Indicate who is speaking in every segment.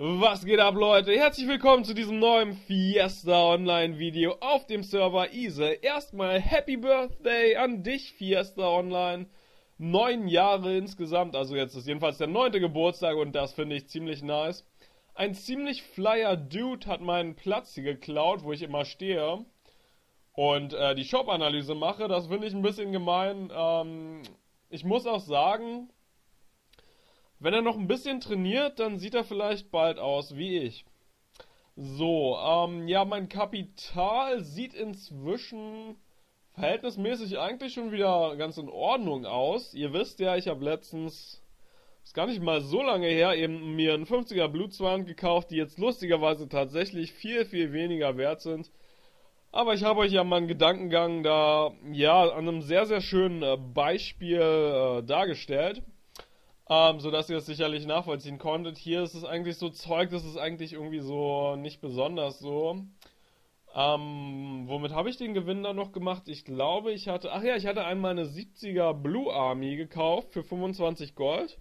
Speaker 1: Was geht ab, Leute? Herzlich willkommen zu diesem neuen Fiesta Online Video auf dem Server Ise. Erstmal Happy Birthday an dich, Fiesta Online. Neun Jahre insgesamt, also jetzt ist jedenfalls der neunte Geburtstag und das finde ich ziemlich nice. Ein ziemlich flyer Dude hat meinen Platz hier geklaut, wo ich immer stehe. Und äh, die Shop-Analyse mache, das finde ich ein bisschen gemein. Ähm, ich muss auch sagen, wenn er noch ein bisschen trainiert, dann sieht er vielleicht bald aus wie ich. So, ähm, ja, mein Kapital sieht inzwischen verhältnismäßig eigentlich schon wieder ganz in Ordnung aus. Ihr wisst ja, ich habe letztens, ist gar nicht mal so lange her, eben mir einen 50er Blutzwand gekauft, die jetzt lustigerweise tatsächlich viel, viel weniger wert sind. Aber ich habe euch ja meinen Gedankengang da, ja, an einem sehr, sehr schönen äh, Beispiel äh, dargestellt ähm, sodass ihr es sicherlich nachvollziehen konntet. Hier ist es eigentlich so Zeug, das ist eigentlich irgendwie so nicht besonders so. Ähm, womit habe ich den Gewinn dann noch gemacht? Ich glaube, ich hatte, ach ja, ich hatte einmal eine 70er Blue Army gekauft für 25 Gold.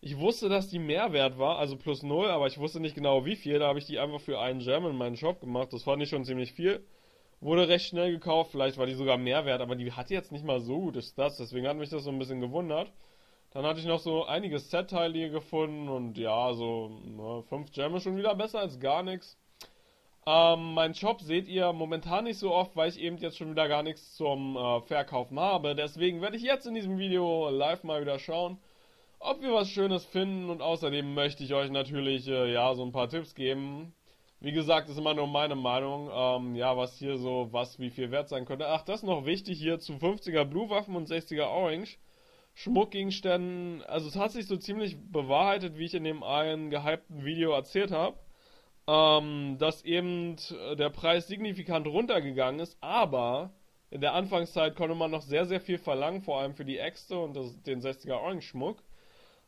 Speaker 1: Ich wusste, dass die mehr wert war, also plus 0, aber ich wusste nicht genau wie viel. Da habe ich die einfach für einen Gem in meinen Shop gemacht. Das fand ich schon ziemlich viel. Wurde recht schnell gekauft, vielleicht war die sogar mehr wert, aber die hat jetzt nicht mal so gute Stats, deswegen hat mich das so ein bisschen gewundert. Dann hatte ich noch so einige Set-Teile hier gefunden und ja, so ne, 5 Gemme schon wieder besser als gar nichts. Ähm, mein Shop seht ihr momentan nicht so oft, weil ich eben jetzt schon wieder gar nichts zum äh, Verkaufen habe. Deswegen werde ich jetzt in diesem Video live mal wieder schauen, ob wir was Schönes finden. Und außerdem möchte ich euch natürlich äh, ja so ein paar Tipps geben. Wie gesagt, ist immer nur meine Meinung. Ähm, ja, was hier so, was wie viel wert sein könnte. Ach, das ist noch wichtig hier zu 50er Blue Waffen und 60er Orange. Schmuckgegenständen, also es hat sich so ziemlich bewahrheitet, wie ich in dem einen gehypten Video erzählt habe, ähm, dass eben der Preis signifikant runtergegangen ist, aber in der Anfangszeit konnte man noch sehr, sehr viel verlangen, vor allem für die Äxte und das, den 60er Orange Schmuck.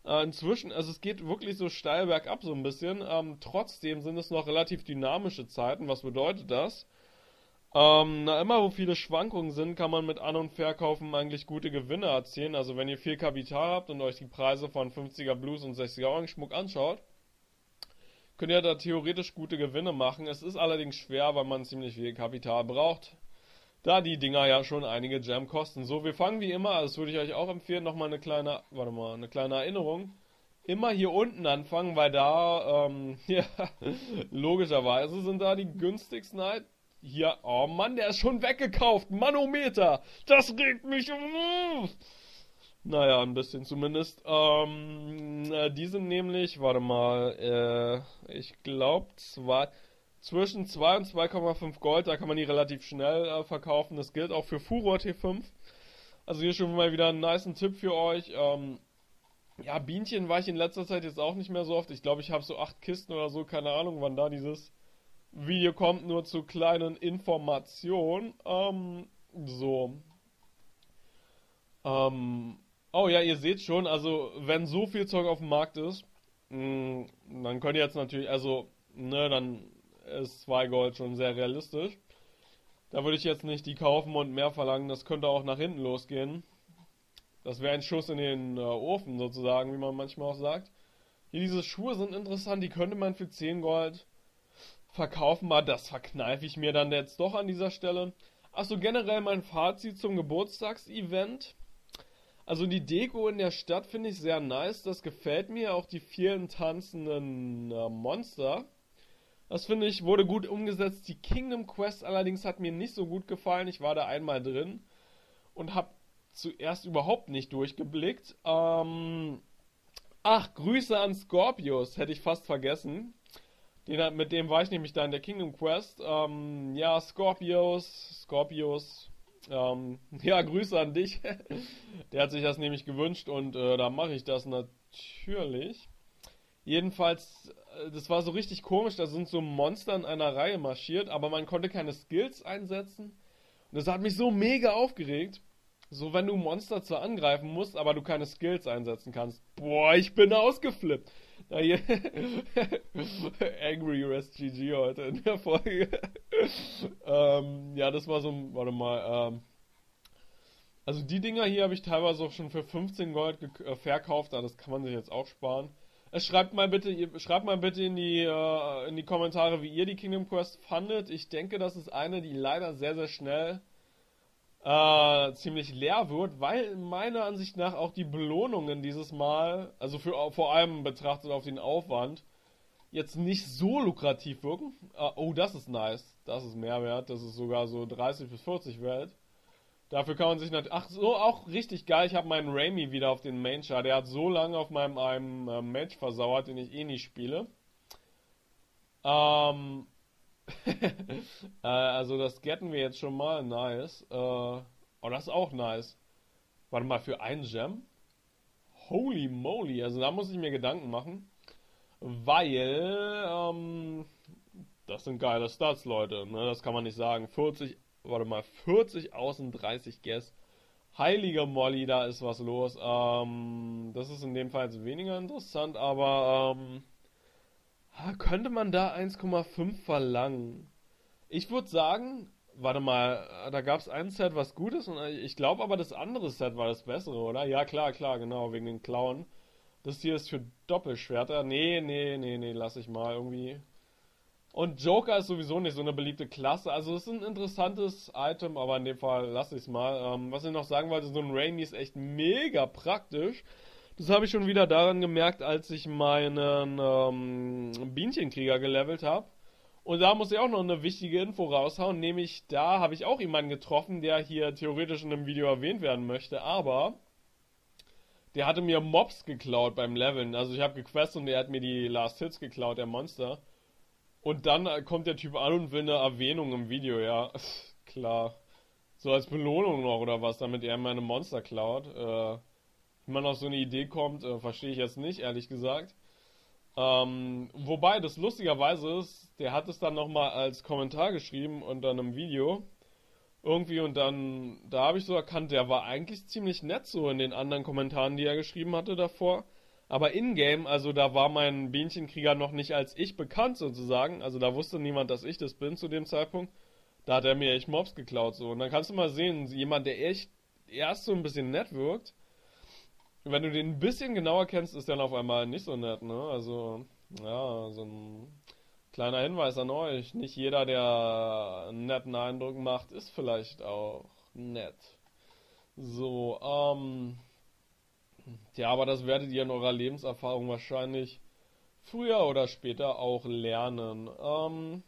Speaker 1: Äh, inzwischen, also es geht wirklich so steil bergab so ein bisschen, ähm, trotzdem sind es noch relativ dynamische Zeiten. Was bedeutet das? Ähm, na, immer wo viele Schwankungen sind, kann man mit An- und Verkaufen eigentlich gute Gewinne erzielen. Also wenn ihr viel Kapital habt und euch die Preise von 50er Blues und 60er Orange Schmuck anschaut, könnt ihr da theoretisch gute Gewinne machen. Es ist allerdings schwer, weil man ziemlich viel Kapital braucht. Da die Dinger ja schon einige Gem kosten. So, wir fangen wie immer, das würde ich euch auch empfehlen, nochmal eine kleine, warte mal, eine kleine Erinnerung. Immer hier unten anfangen, weil da, ähm, ja, logischerweise sind da die günstigsten hier, oh Mann, der ist schon weggekauft. Manometer. Das regt mich um. Naja, ein bisschen zumindest. Ähm, äh, die sind nämlich, warte mal, äh, ich glaube, zwischen 2 und 2,5 Gold, da kann man die relativ schnell äh, verkaufen. Das gilt auch für Furor T5. Also hier schon mal wieder ein nice Tipp für euch. Ähm, ja, Bienchen war ich in letzter Zeit jetzt auch nicht mehr so oft. Ich glaube, ich habe so acht Kisten oder so, keine Ahnung, wann da dieses Video kommt nur zu kleinen Informationen. Ähm, so. Ähm, oh ja, ihr seht schon, also wenn so viel Zeug auf dem Markt ist, mh, mm, dann könnt ihr jetzt natürlich, also, ne, dann ist 2 Gold schon sehr realistisch. Da würde ich jetzt nicht die kaufen und mehr verlangen, das könnte auch nach hinten losgehen. Das wäre ein Schuss in den äh, Ofen sozusagen, wie man manchmal auch sagt. Hier diese Schuhe sind interessant, die könnte man für 10 Gold verkaufen mal, das verkneife ich mir dann jetzt doch an dieser Stelle. Achso, generell mein Fazit zum Geburtstagsevent. Also die Deko in der Stadt finde ich sehr nice, das gefällt mir, auch die vielen tanzenden äh, Monster. Das finde ich wurde gut umgesetzt. Die Kingdom Quest allerdings hat mir nicht so gut gefallen. Ich war da einmal drin und habe zuerst überhaupt nicht durchgeblickt. Ähm, ach, Grüße an Scorpius, hätte ich fast vergessen. Den, mit dem war ich nämlich da in der Kingdom Quest. Ähm, ja, Scorpios, Scorpios. Ähm, ja, Grüße an dich. der hat sich das nämlich gewünscht und äh, da mache ich das natürlich. Jedenfalls, äh, das war so richtig komisch. Da sind so Monster in einer Reihe marschiert, aber man konnte keine Skills einsetzen. Und das hat mich so mega aufgeregt. So, wenn du Monster zwar angreifen musst, aber du keine Skills einsetzen kannst. Boah, ich bin ausgeflippt. Angry RestGG heute in der Folge. ähm, ja, das war so ein, warte mal, ähm, also die Dinger hier habe ich teilweise auch schon für 15 Gold äh, verkauft, das kann man sich jetzt auch sparen. schreibt mal bitte, schreibt mal bitte in die, äh, in die Kommentare, wie ihr die Kingdom Quest fandet. Ich denke, das ist eine, die leider sehr, sehr schnell äh, ziemlich leer wird, weil meiner Ansicht nach auch die Belohnungen dieses Mal, also für, vor allem betrachtet auf den Aufwand, jetzt nicht so lukrativ wirken. Uh, oh, das ist nice. Das ist Mehrwert. Das ist sogar so 30 bis 40 wert. Dafür kann man sich natürlich. Ach, so auch richtig geil. Ich habe meinen Raimi wieder auf den Main Char. Der hat so lange auf meinem einem äh, Match versauert, den ich eh nicht spiele. Ähm. äh, also das getten wir jetzt schon mal. Nice. Äh, oh, das ist auch nice. Warte mal, für einen Gem? Holy moly. Also da muss ich mir Gedanken machen weil ähm, das sind geile Stats, Leute. Ne? Das kann man nicht sagen. 40, warte mal, 40 außen 30 Guess. Heiliger Molly, da ist was los. Ähm, das ist in dem Fall jetzt weniger interessant, aber ähm, könnte man da 1,5 verlangen? Ich würde sagen, warte mal, da gab es ein Set, was gut ist, und ich glaube aber das andere Set war das bessere, oder? Ja, klar, klar, genau, wegen den Clown. Das hier ist für Doppelschwerter. Nee, nee, nee, nee, lass ich mal irgendwie. Und Joker ist sowieso nicht so eine beliebte Klasse. Also es ist ein interessantes Item, aber in dem Fall lasse ich es mal. Ähm, was ich noch sagen wollte, so ein Rainy ist echt mega praktisch. Das habe ich schon wieder daran gemerkt, als ich meinen ähm, Bienchenkrieger gelevelt habe. Und da muss ich auch noch eine wichtige Info raushauen, nämlich da habe ich auch jemanden getroffen, der hier theoretisch in einem Video erwähnt werden möchte, aber der hatte mir Mobs geklaut beim Leveln. Also ich habe gequestet und der hat mir die Last Hits geklaut, der Monster. Und dann kommt der Typ an und will eine Erwähnung im Video, ja. Klar. So als Belohnung noch oder was, damit er meine Monster klaut. Äh, wie man auf so eine Idee kommt, äh, verstehe ich jetzt nicht, ehrlich gesagt. Ähm, wobei das lustigerweise ist, der hat es dann nochmal als Kommentar geschrieben unter einem Video. Irgendwie und dann, da habe ich so erkannt, der war eigentlich ziemlich nett so in den anderen Kommentaren, die er geschrieben hatte davor. Aber in-game, also da war mein Bienchenkrieger noch nicht als ich bekannt sozusagen. Also da wusste niemand, dass ich das bin zu dem Zeitpunkt. Da hat er mir echt Mobs geklaut so. Und dann kannst du mal sehen, jemand, der echt erst so ein bisschen nett wirkt, wenn du den ein bisschen genauer kennst, ist der dann auf einmal nicht so nett, ne? Also, ja, so ein Kleiner Hinweis an euch, nicht jeder, der einen netten Eindruck macht, ist vielleicht auch nett. So, ähm, ja, aber das werdet ihr in eurer Lebenserfahrung wahrscheinlich früher oder später auch lernen. Ähm,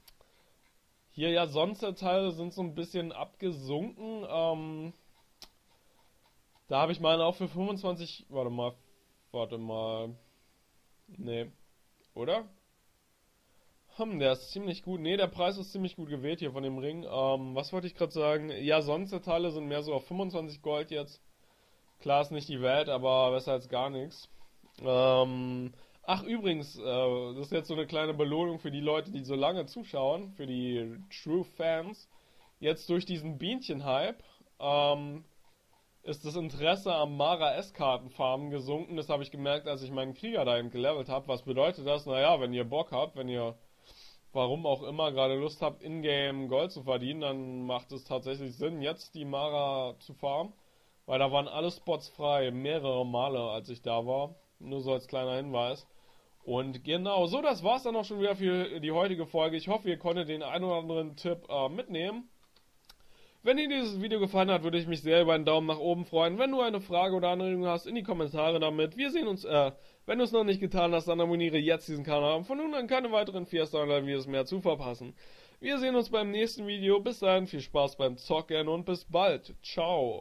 Speaker 1: hier ja, sonst Teile sind so ein bisschen abgesunken. Ähm, da habe ich meine auch für 25, warte mal, warte mal, nee, oder? Hm, der ist ziemlich gut. Ne, der Preis ist ziemlich gut gewählt hier von dem Ring. Ähm, was wollte ich gerade sagen? Ja, sonst Teile sind mehr so auf 25 Gold jetzt. Klar ist nicht die Welt, aber besser als gar nichts. Ähm, ach, übrigens, äh, das ist jetzt so eine kleine Belohnung für die Leute, die so lange zuschauen, für die True Fans. Jetzt durch diesen Bienchen-Hype ähm, ist das Interesse am Mara S-Kartenfarmen gesunken. Das habe ich gemerkt, als ich meinen Krieger dahin gelevelt habe. Was bedeutet das? Naja, wenn ihr Bock habt, wenn ihr warum auch immer gerade Lust habt, Ingame Gold zu verdienen, dann macht es tatsächlich Sinn, jetzt die Mara zu farmen. Weil da waren alle Spots frei, mehrere Male, als ich da war. Nur so als kleiner Hinweis. Und genau, so, das war's dann auch schon wieder für die heutige Folge. Ich hoffe, ihr konntet den einen oder anderen Tipp äh, mitnehmen. Wenn dir dieses Video gefallen hat, würde ich mich sehr über einen Daumen nach oben freuen. Wenn du eine Frage oder Anregung hast, in die Kommentare damit. Wir sehen uns, äh, wenn du es noch nicht getan hast, dann abonniere jetzt diesen Kanal, um von nun an keine weiteren Fiesta Online-Videos mehr zu verpassen. Wir sehen uns beim nächsten Video. Bis dahin, viel Spaß beim Zocken und bis bald. Ciao.